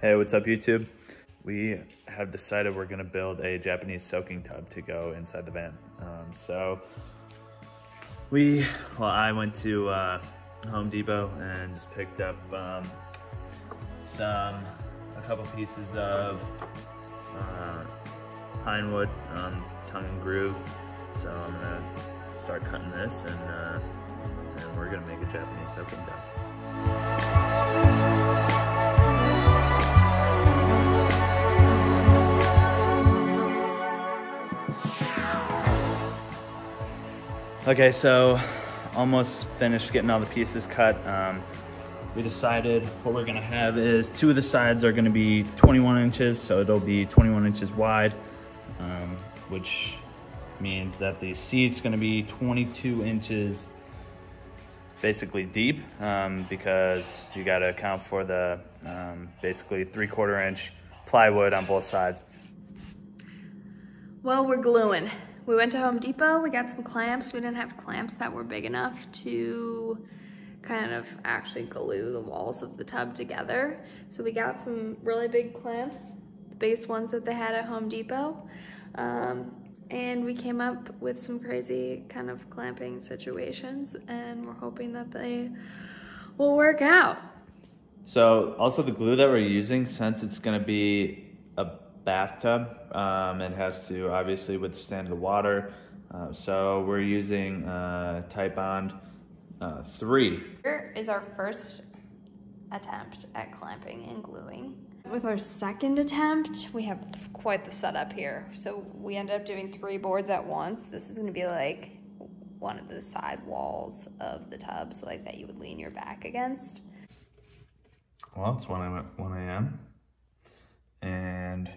Hey, what's up YouTube? We have decided we're gonna build a Japanese soaking tub to go inside the van. Um, so we, well, I went to uh, Home Depot and just picked up um, some, a couple pieces of uh, pine wood, um, tongue and groove. So I'm gonna start cutting this and, uh, and we're gonna make a Japanese soaking tub. Okay, so almost finished getting all the pieces cut. Um, we decided what we're gonna have is two of the sides are gonna be 21 inches, so it'll be 21 inches wide, um, which means that the seat's gonna be 22 inches basically deep um, because you gotta account for the um, basically three quarter inch plywood on both sides. Well, we're gluing. We went to Home Depot, we got some clamps. We didn't have clamps that were big enough to kind of actually glue the walls of the tub together. So we got some really big clamps, the biggest ones that they had at Home Depot. Um, and we came up with some crazy kind of clamping situations and we're hoping that they will work out. So also the glue that we're using, since it's gonna be a bathtub, um, it has to obviously withstand the water. Uh, so we're using uh, Titebond uh, 3. Here is our first attempt at clamping and gluing. With our second attempt, we have quite the setup here. So we ended up doing three boards at once. This is gonna be like one of the side walls of the tub, so like that you would lean your back against. Well, it's 1 a.m. 1 a.m. and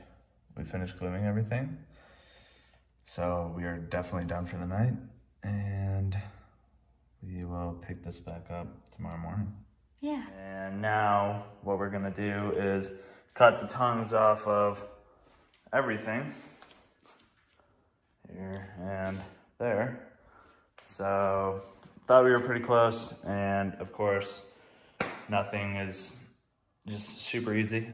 we finished gluing everything. So we are definitely done for the night and we will pick this back up tomorrow morning. Yeah. And now what we're gonna do is cut the tongues off of everything here and there. So thought we were pretty close and of course nothing is just super easy.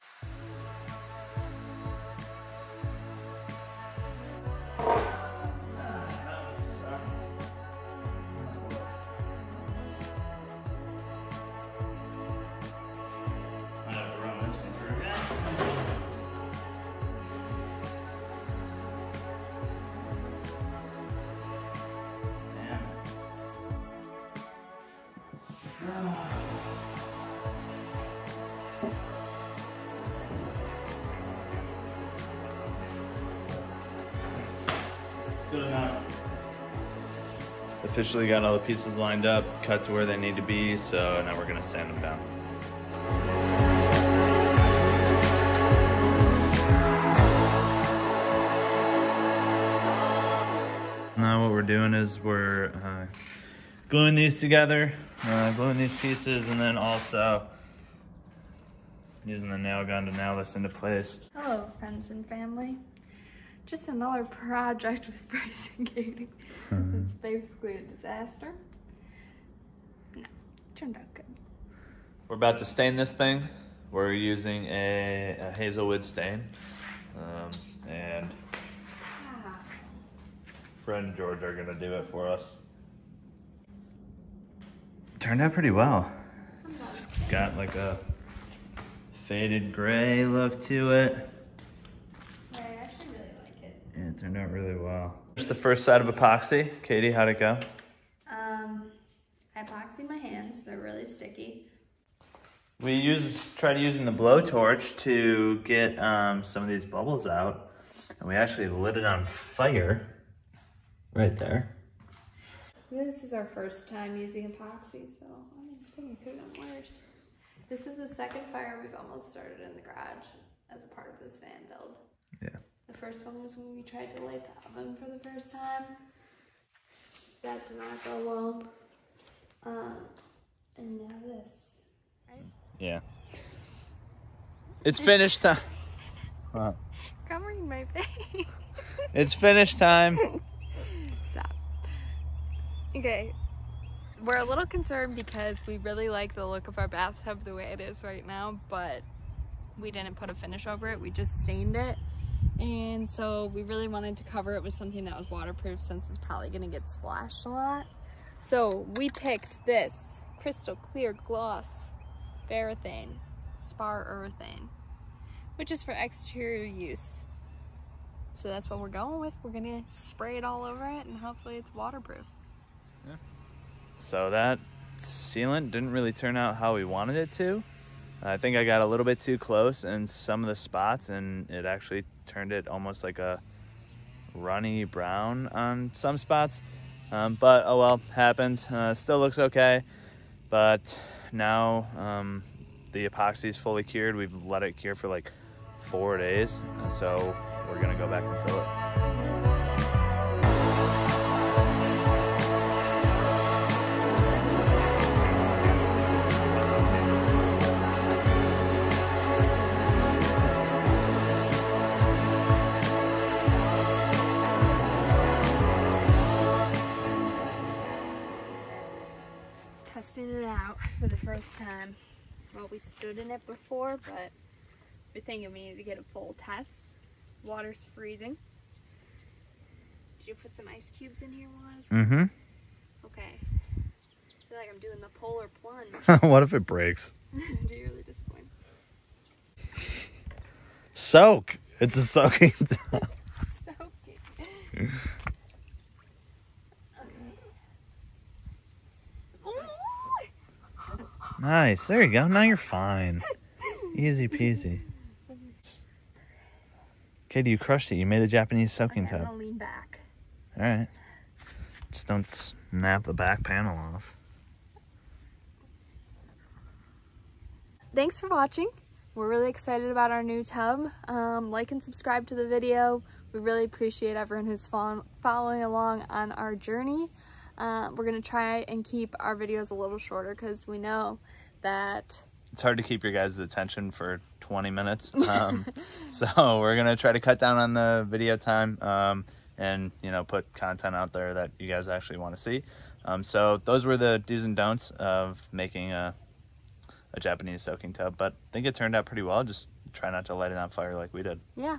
Good enough. Officially got all the pieces lined up, cut to where they need to be, so now we're gonna sand them down. Now what we're doing is we're uh, gluing these together, uh, gluing these pieces, and then also using the nail gun to nail this into place. Hello, friends and family. Just another project with Bryce and Katie. It's basically a disaster. No, turned out good. We're about to stain this thing. We're using a, a hazelwood stain. Um, and Fred and George are gonna do it for us. Turned out pretty well. It's got like a faded gray look to it. I actually really like it. Yeah, it turned out really well. Just the first side of epoxy. Katie, how'd it go? Um, I epoxied my hands. They're really sticky. We use tried using the blowtorch to get um, some of these bubbles out, and we actually lit it on fire right there. This is our first time using epoxy, so I think it could have gone worse. This is the second fire we've almost started in the garage as a part of this van build. Yeah. The first one was when we tried to light the oven for the first time. That did not go well. Um, and now this. Yeah. It's finished time. Covering my face. It's finished time. Stop. Okay. We're a little concerned because we really like the look of our bathtub the way it is right now, but we didn't put a finish over it, we just stained it. And so we really wanted to cover it with something that was waterproof since it's probably gonna get splashed a lot. So we picked this crystal clear gloss Varathane Spar Urethane, which is for exterior use. So that's what we're going with. We're gonna spray it all over it and hopefully it's waterproof. Yeah. So that sealant didn't really turn out how we wanted it to. I think I got a little bit too close in some of the spots and it actually turned it almost like a runny brown on some spots. Um, but oh well, happened. Uh, still looks okay. But now um, the epoxy is fully cured. We've let it cure for like four days. So we're gonna go back and fill it. Testing it out for the first time. Well, we stood in it before, but we're thinking we need to get a full test. Water's freezing. Did you put some ice cubes in here while I was Mm-hmm. Okay. I feel like I'm doing the polar plunge. what if it breaks? Do you really disappoint? Soak. It's a soaking tub. Soaking. Nice. There you go. Now you're fine. Easy peasy. Katie, you crushed it. You made a Japanese soaking Okay, I'm tub. gonna lean back. All right. Just don't snap the back panel off. Thanks for watching. We're really excited about our new tub. Um, like and subscribe to the video. We really appreciate everyone who's following along on our journey. Uh, we're gonna try and keep our videos a little shorter because we know that It's hard to keep your guys' attention for 20 minutes. Um, so we're going to try to cut down on the video time um, and, you know, put content out there that you guys actually want to see. Um, so those were the do's and don'ts of making a, a Japanese soaking tub. But I think it turned out pretty well. Just try not to light it on fire like we did. yeah,